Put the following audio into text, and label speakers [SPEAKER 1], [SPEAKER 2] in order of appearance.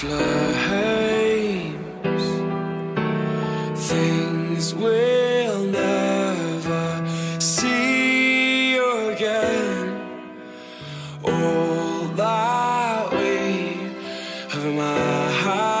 [SPEAKER 1] flames. Things we'll never see again. All that we have in my heart.